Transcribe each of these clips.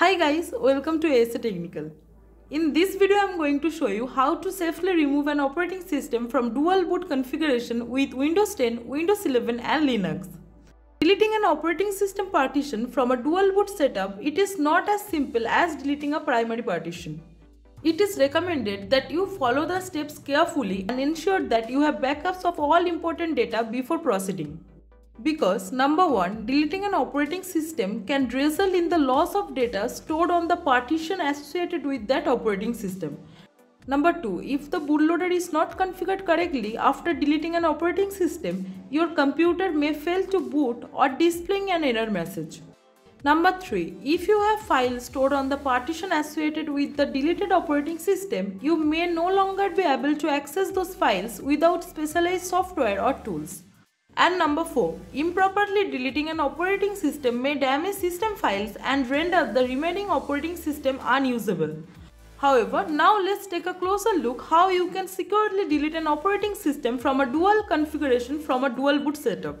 Hi guys, welcome to ASA Technical. In this video I am going to show you how to safely remove an operating system from dual boot configuration with Windows 10, Windows 11 and Linux. Deleting an operating system partition from a dual boot setup, it is not as simple as deleting a primary partition. It is recommended that you follow the steps carefully and ensure that you have backups of all important data before proceeding. Because number 1, deleting an operating system can result in the loss of data stored on the partition associated with that operating system. Number 2, if the bootloader is not configured correctly after deleting an operating system, your computer may fail to boot or displaying an error message. Number 3. If you have files stored on the partition associated with the deleted operating system, you may no longer be able to access those files without specialized software or tools. And number 4. Improperly deleting an operating system may damage system files and render the remaining operating system unusable. However, now let's take a closer look how you can securely delete an operating system from a dual configuration from a dual boot setup.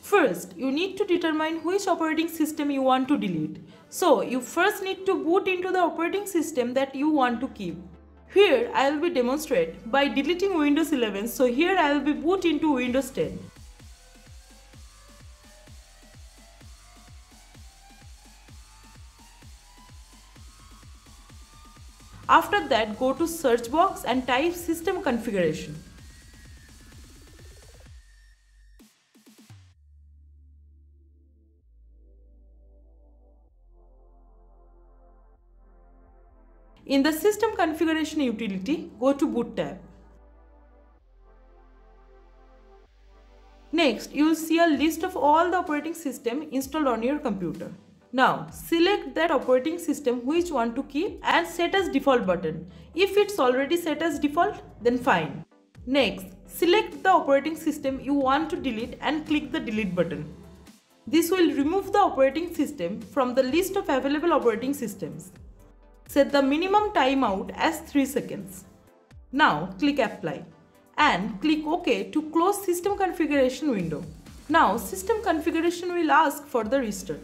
First, you need to determine which operating system you want to delete. So, you first need to boot into the operating system that you want to keep. Here I will be demonstrate by deleting Windows 11 so here I will be boot into Windows 10. After that go to search box and type system configuration. In the System Configuration utility, go to Boot tab. Next, you will see a list of all the operating system installed on your computer. Now, select that operating system which want to keep and set as default button. If it's already set as default, then fine. Next, select the operating system you want to delete and click the delete button. This will remove the operating system from the list of available operating systems. Set the minimum timeout as 3 seconds. Now click apply and click OK to close system configuration window. Now system configuration will ask for the restart.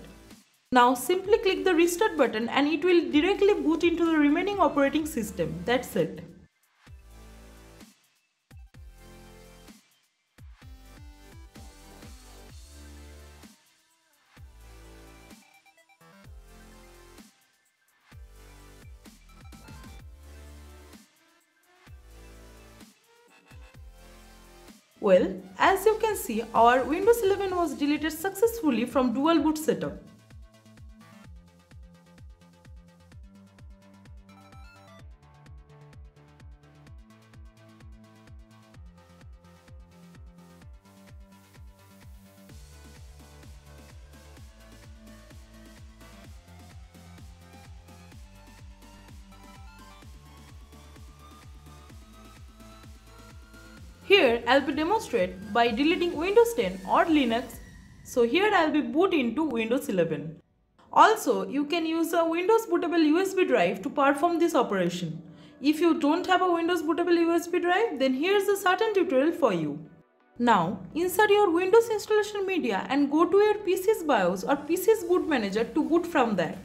Now simply click the restart button and it will directly boot into the remaining operating system. That's it. Well, as you can see, our Windows 11 was deleted successfully from dual boot setup. Here I'll be demonstrate by deleting Windows 10 or Linux. So here I'll be boot into Windows 11. Also, you can use a Windows bootable USB drive to perform this operation. If you don't have a Windows bootable USB drive, then here's a certain tutorial for you. Now, insert your Windows installation media and go to your PC's BIOS or PC's boot manager to boot from that.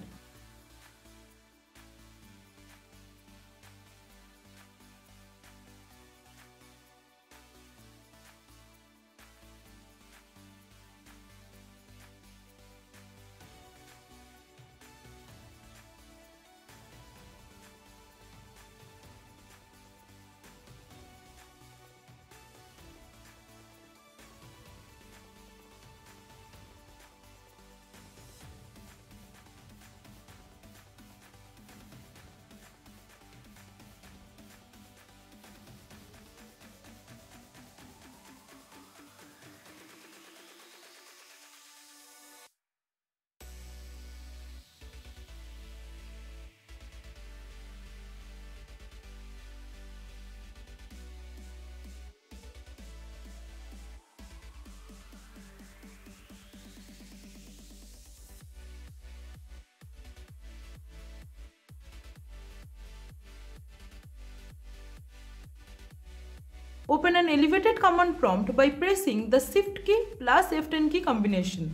Open an elevated command prompt by pressing the shift key plus F10 key combination.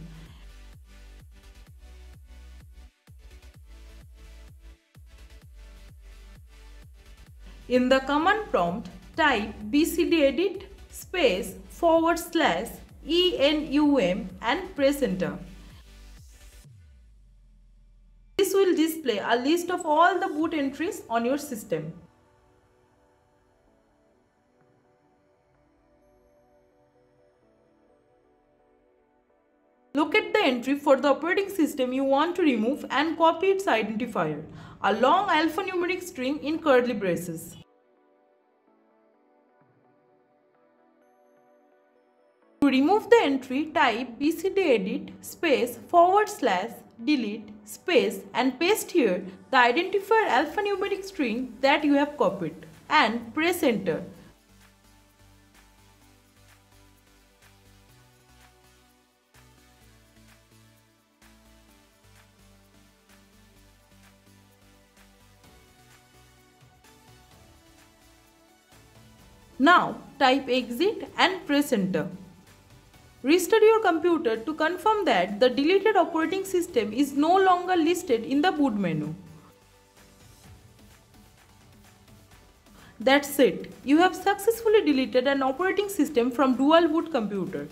In the command prompt, type bcdedit space forward slash enum and press enter. This will display a list of all the boot entries on your system. Locate the entry for the operating system you want to remove and copy its identifier, a long alphanumeric string in curly braces. To remove the entry, type bcdedit space forward slash delete space and paste here the identifier alphanumeric string that you have copied and press enter. Now type exit and press enter. Restart your computer to confirm that the deleted operating system is no longer listed in the boot menu. That's it. You have successfully deleted an operating system from dual boot computer.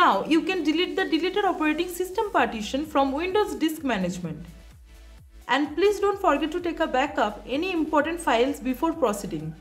Now you can delete the deleted operating system partition from Windows Disk Management. And please don't forget to take a backup any important files before proceeding.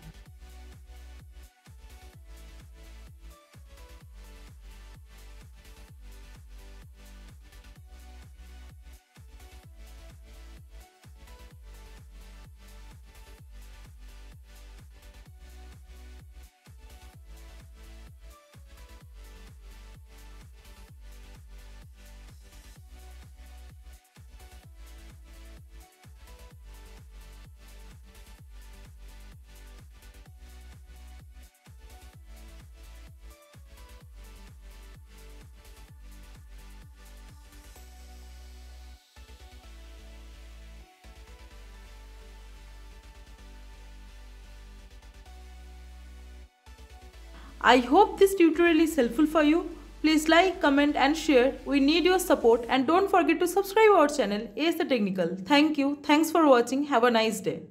I hope this tutorial is helpful for you. Please like, comment and share. We need your support and don't forget to subscribe our channel ASA Technical. Thank you. Thanks for watching. Have a nice day.